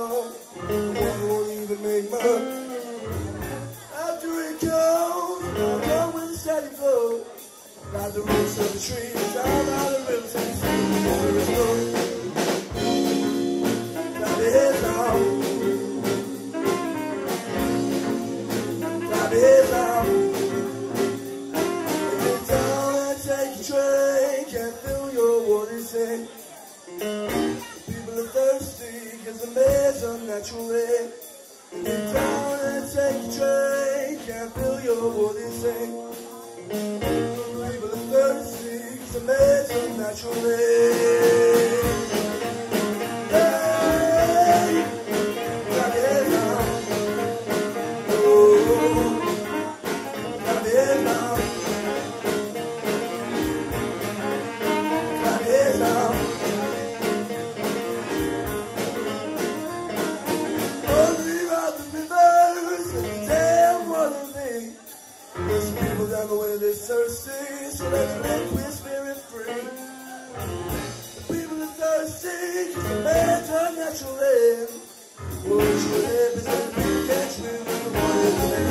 Not even make money. After it goes, I'll go with the steady flow. Ride the roots of the trees, down by the rivers and the sea. There is no is unnatural. Down and take a train, can't feel your body sing. People the thirsty, it's a maze unnatural. Cause I'm aware thirsty, so let's make we spirit free. The people are thirsty, man's our natural aim. What you aim is that we in the morning.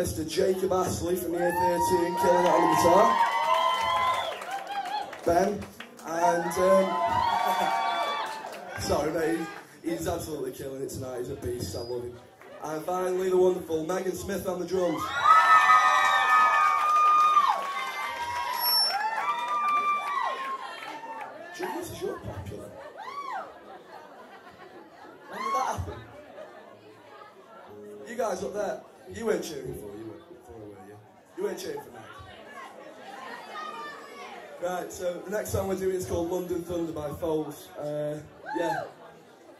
Mr. Jacob Astley from Year 13 killing it on guitar. Ben, and um, sorry mate, he's absolutely killing it tonight. He's a beast. I love him. And finally, the wonderful Megan Smith on the drums. next song we're doing is called London Thunder by Foals. Uh, yeah,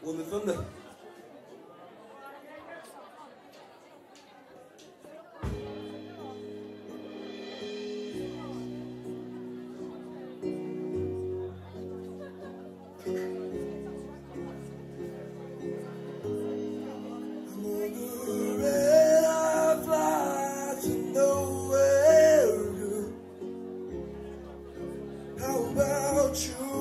London Thunder. you.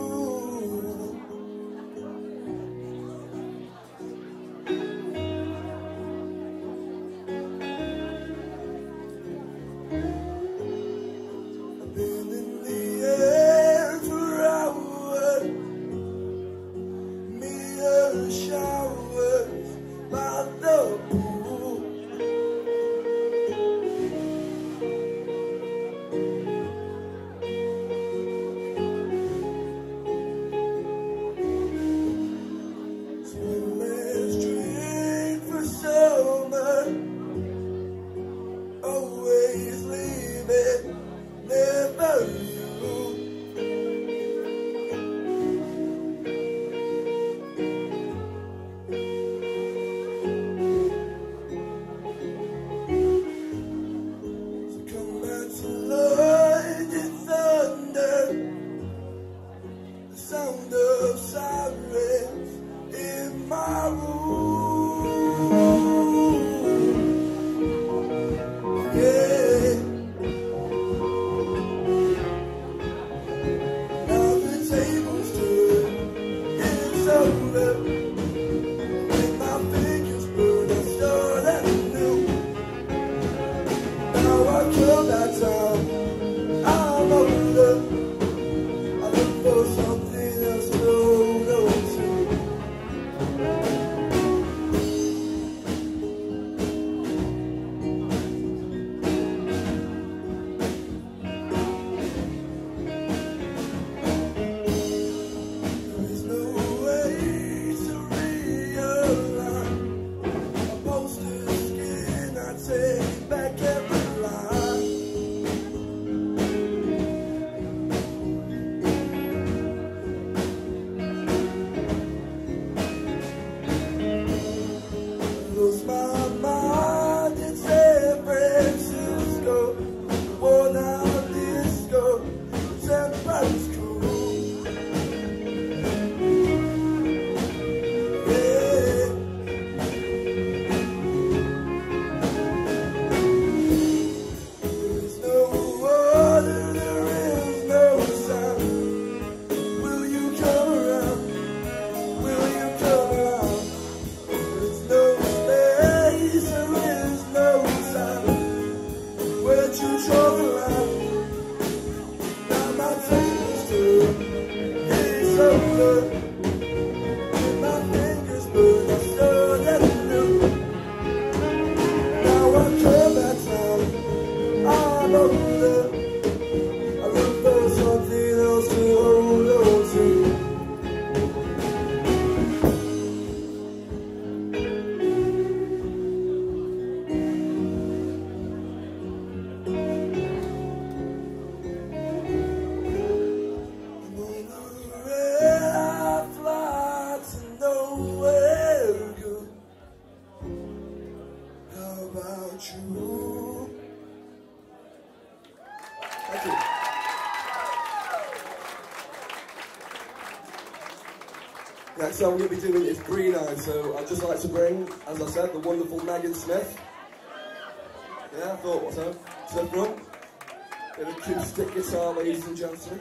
Song we'll be doing is Green Eyes, so I'd just like to bring, as I said, the wonderful Megan Smith. Yeah, I thought, up. Bit of acoustic guitar, ladies and gentlemen.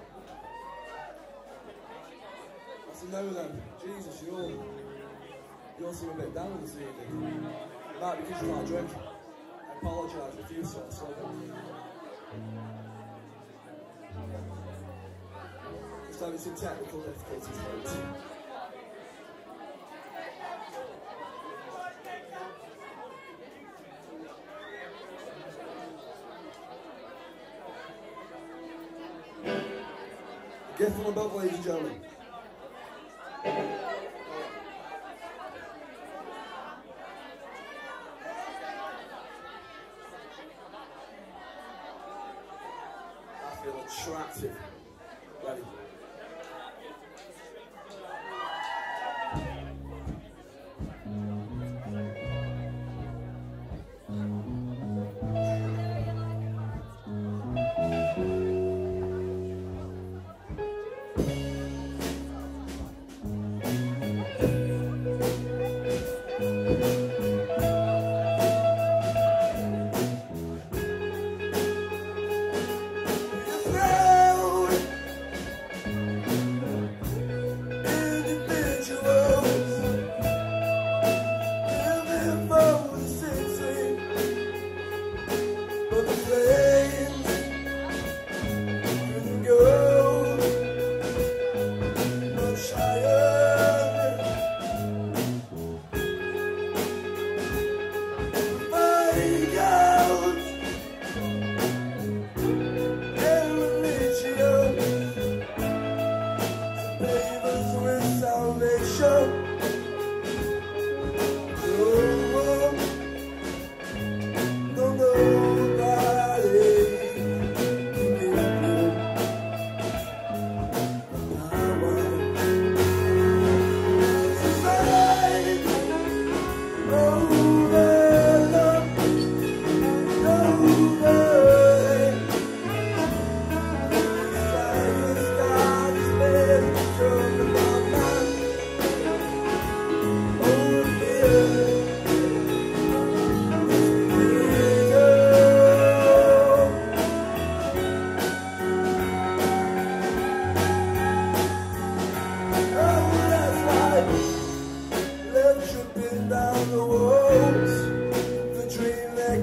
still seem a bit down this evening. That because you've had a. I apologise if you said so. Just having some technical difficulties, folks. Gift from above, ladies and gentlemen.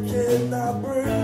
cannot breathe.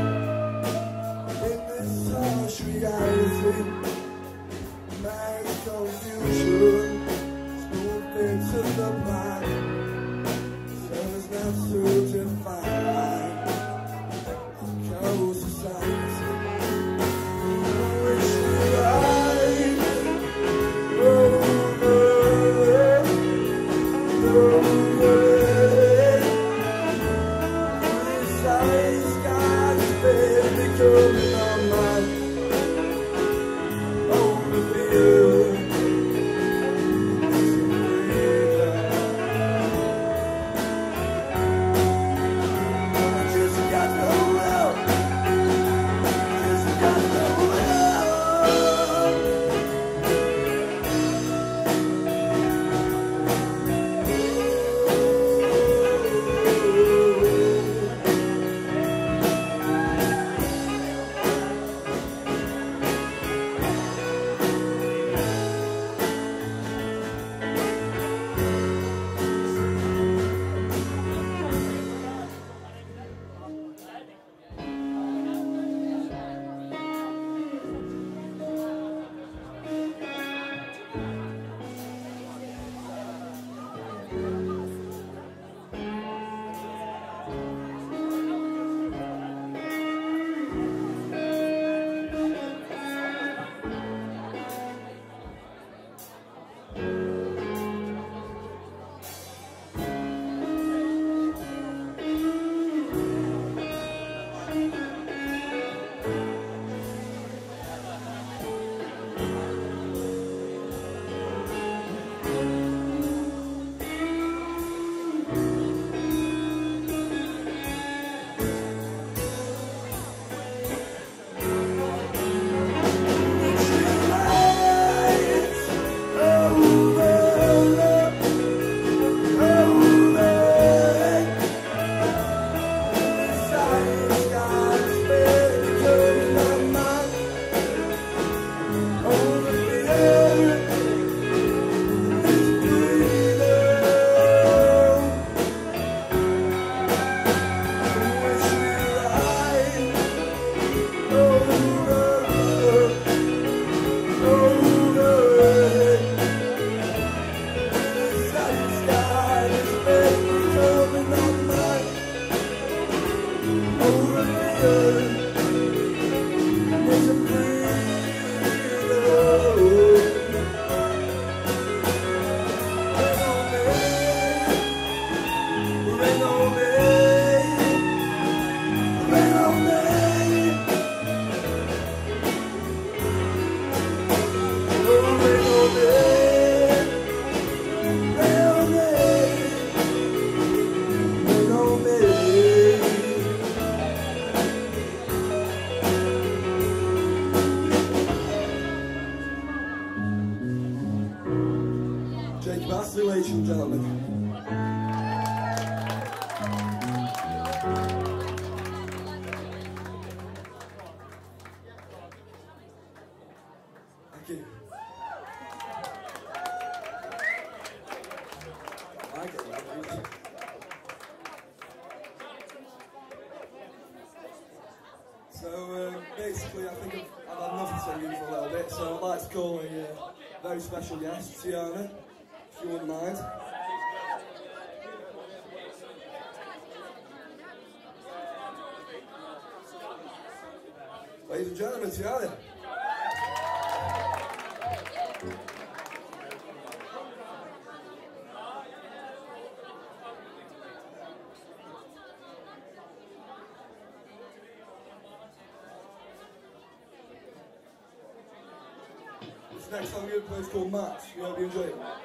and gentlemen, Tiana. This next song we A place called Maps. You hope you enjoy it.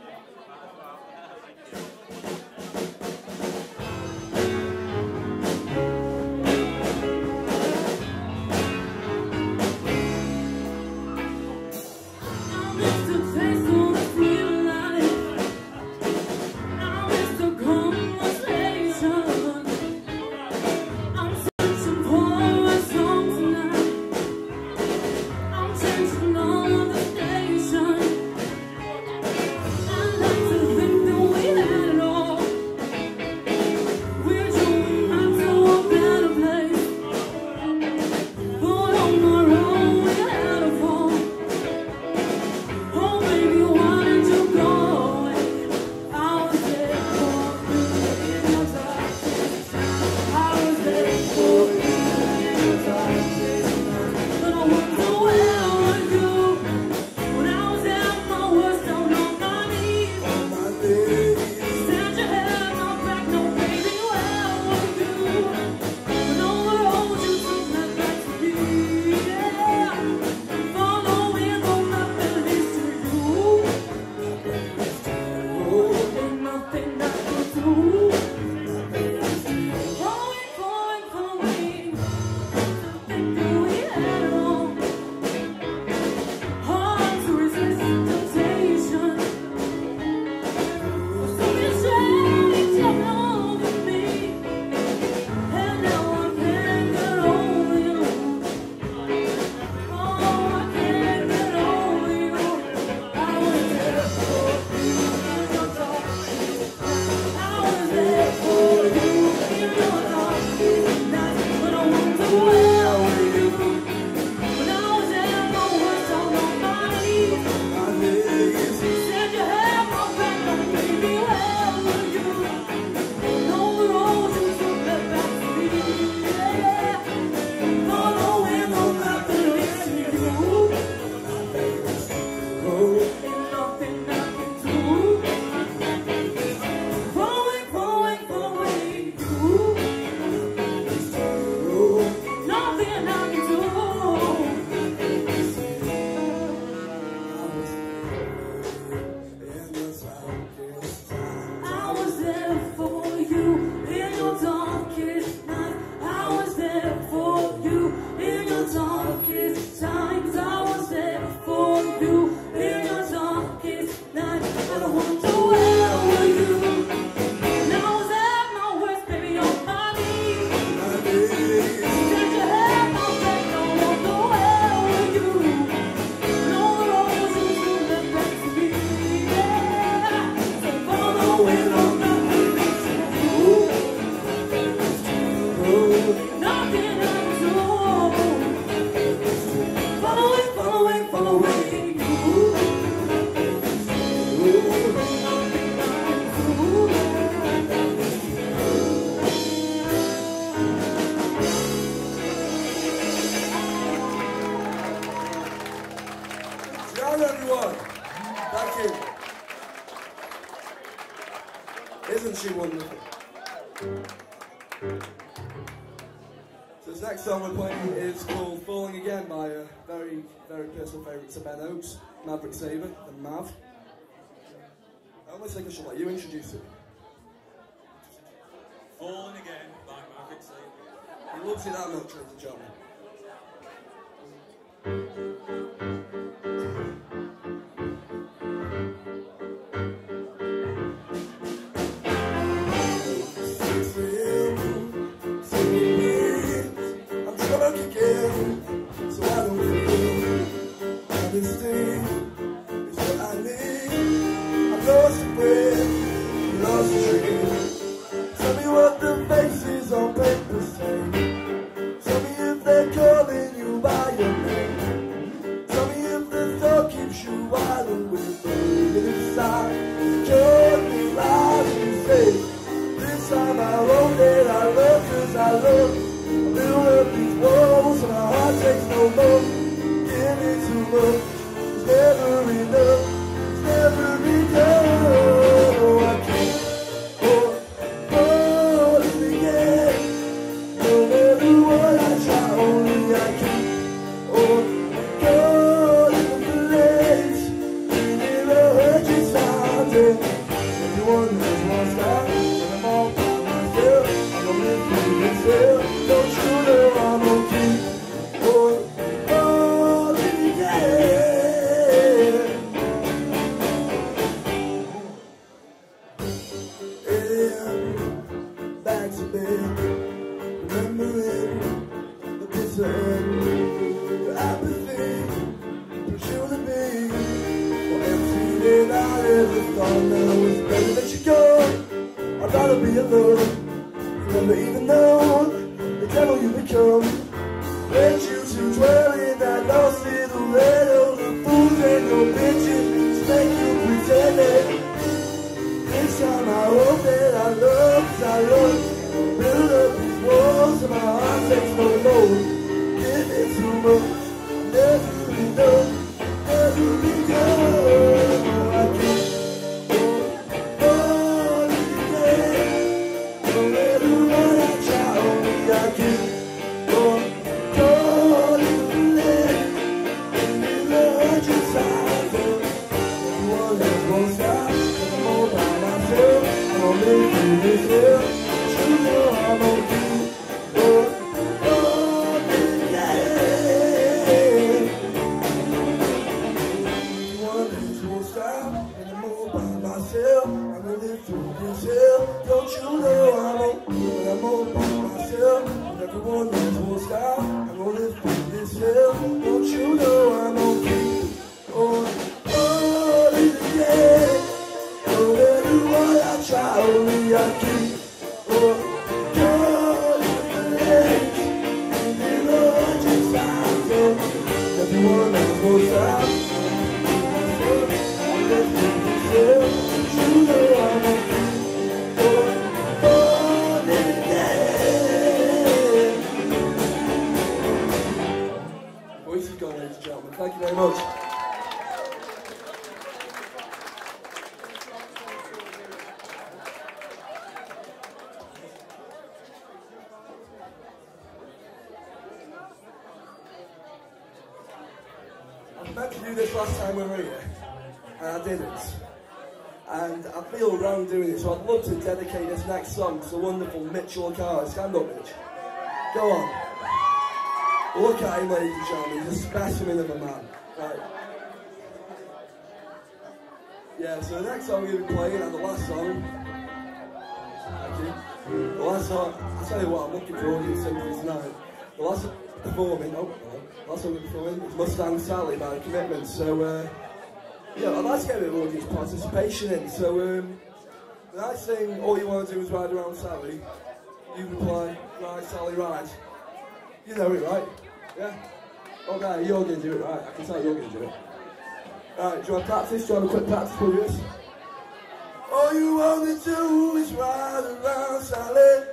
Maverick Sabre and Mav. I almost think I should let you introduce it. Falling Again by Maverick Sabre. He loves it that much, ladies and gentlemen. It hurts inside Everyone has one stop, and I'm all by myself. I meant to do this last time we were here, and I didn't. And I feel wrong doing it, so I'd love to dedicate this next song to the wonderful Mitchell Carr. Stand up, Mitch. Go on. Look at him, ladies and gentlemen. He's a specimen of a man. Right. Yeah, so the next song we're going to be playing, and the last song. Thank you. The last song, I'll tell you what, I'm looking for audience sympathy tonight. The last performing, oh, last song we're performing is Mustang Sally by Commitment. So, uh, yeah, I'd like to get a bit of audience participation in. So, um, when I sing All You Want to Do Is Ride Around Sally, you reply, Ride Sally Ride. You know it, right? Yeah? Okay, you're going to do it right. I can tell you're going to do it. Alright, do you want practice? Do you want a quick practice with this? All you want to do is ride around Sally.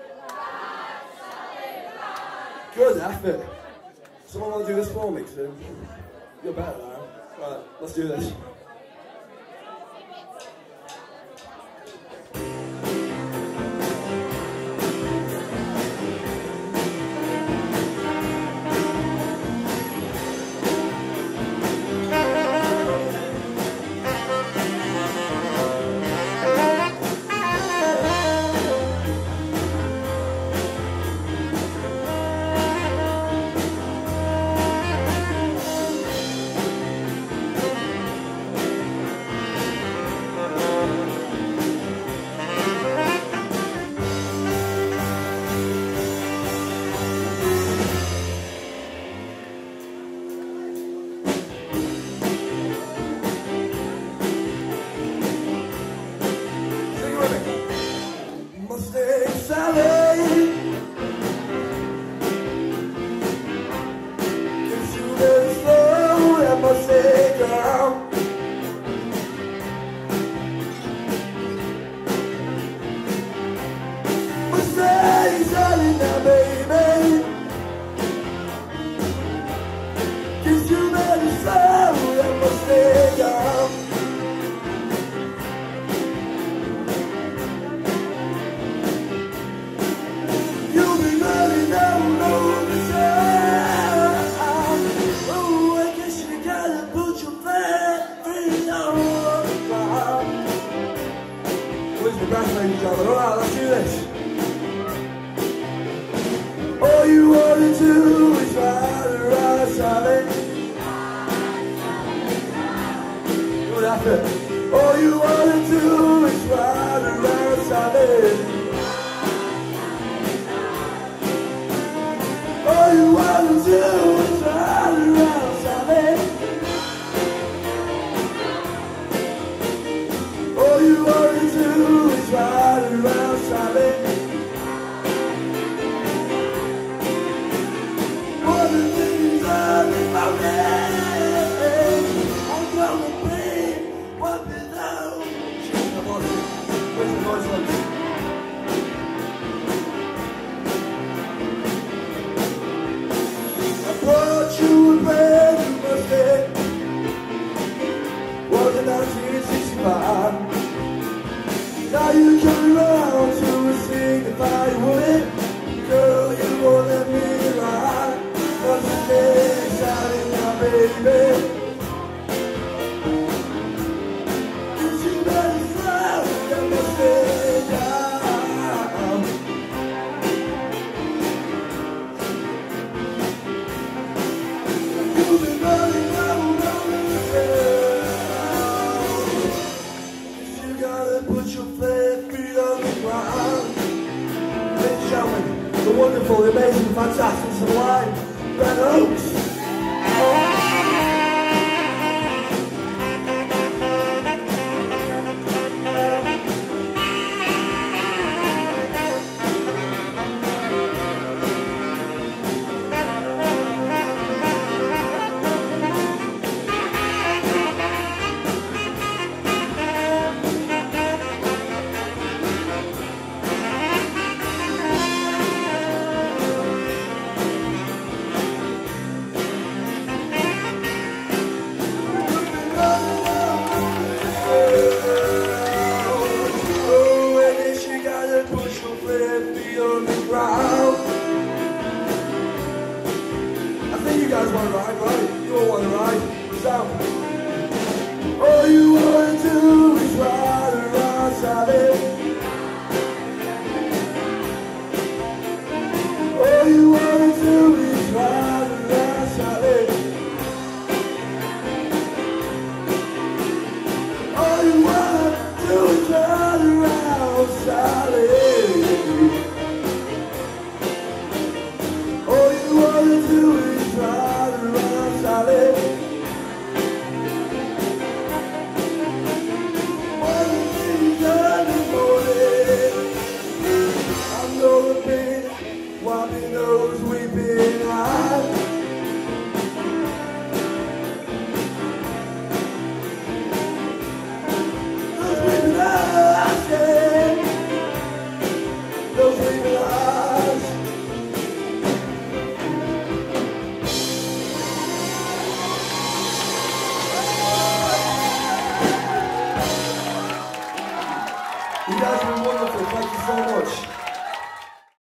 Good effort. Someone want to do this for me? Cause, you're better now. Right, let's do this.